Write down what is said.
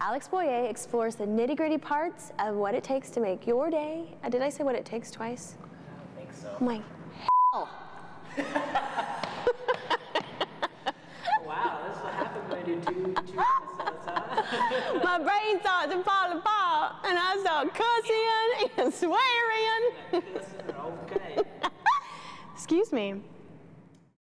Alex Boyer explores the nitty gritty parts of what it takes to make your day. Uh, did I say what it takes twice? I don't think so. Oh my hell. Wow, this is what happens when I do two, two my brain starts to fall apart and I start cussing and swearing. Excuse me.